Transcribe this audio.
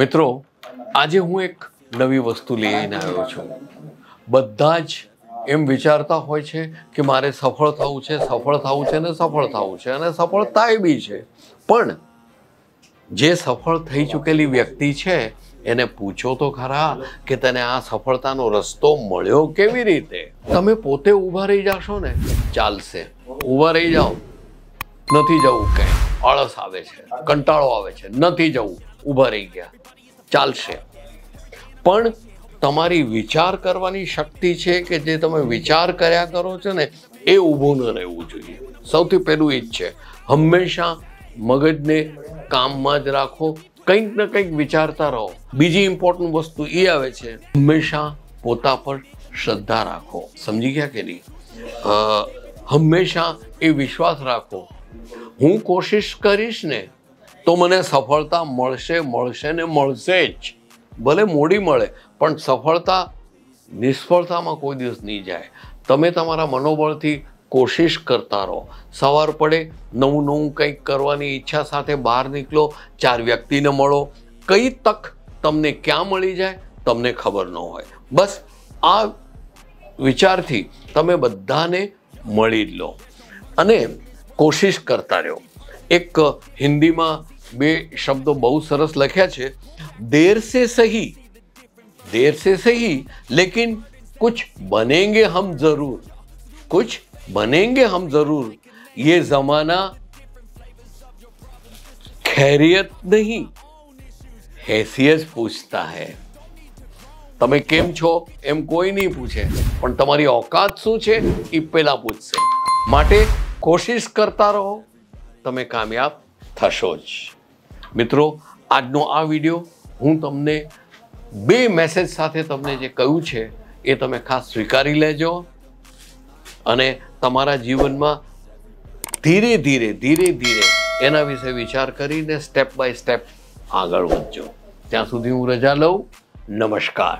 મિત્રો, આજે હું એક નવી વસ્તુ લઈને આવ્યો છું. બધા જ એમ વિચારતા હોય છે કે મારે સફળ થવું છે, સફળ થવું છે ને સફળ થવું છે અને સફળ થાય બી છે. પણ જે સફળ થઈ ચૂકેલી વ્યક્તિ છે, એને પૂછો તો ખરા કે તને આ સફળતાનો રસ્તો મળ્યો કેવી રીતે? તમે પોતે ઊભા રહી જાશો ને, ચાલશે. ઊભા રહી જાઓ. નથી જવું કંઈ આળસ આવે છે, કંટાળો આવે છે, નથી જવું, ઊભા રહી ગયા, ચાલશે. પણ તમારી વિચાર કરવાની શક્તિ છે કે જે તમે વિચાર કર્યા કરો છો ને, એ ઊભું ન રહેવું જોઈએ. સૌથી પહેલું એ જ છે, હંમેશા મગજને કામમાં જ રાખો, કંઈક ને કંઈક વિચારતા રહો. બીજી ઇમ્પોર્ટન્ટ વસ્તુ એ આવે છે, હંમેશા પોતા પર શ્રદ્ધા રાખો. સમજી ગયા કે નહીં? હંમેશા એ વિશ્વાસ રાખો હું કોશિશ કરીશ ને તો મને સફળતા મળશે મળશે ને મળશે જ. ભલે મોડી મળે, પણ સફળતા નિષ્ફળતામાં કોઈ દિવસ નહીં જાય. તમે તમારા મનોબળથી કોશિશ કરતા રહો. સવાર પડે નવું નવું કંઈક કરવાની ઈચ્છા સાથે બહાર નીકળો, ચાર વ્યક્તિને મળો. કઈ તક તમને ક્યાં મળી જાય તમને ખબર ન હોય. બસ આ વિચારથી તમે બધાને મળી જ લો. અને કોશિશ કરતા રહો એક હિન્દીમાં બે શબ્દો બહુ સરસ લખ્યા છે દેર સે સહી देर से सही लेकिन कुछ बनेंगे हम जरूर कुछ बनेंगे हम जरूर ये जमाना खैरियत नहीं हैसियत પૂછતા હૈ તમે કેમ છો એમ કોઈ નહીં પૂછે પણ તમારી ઓકાત શું છે એ પહેલા પૂછશે માટે કોશિશ કરતા રહો, તમે કામયાબ થશો જ. મિત્રો, આજનો આ વીડિયો હું તમને બે મેસેજ સાથે તમને જે કહ્યું છે, એ તમે ખાસ સ્વીકારી લેજો અને તમારા જીવનમાં ધીરે ધીરે ધીરે ધીરે એના વિશે વિચાર કરીને સ્ટેપ બાય સ્ટેપ આગળ વધજો. ત્યાં સુધી હું રજા લઉં. નમસ્કાર.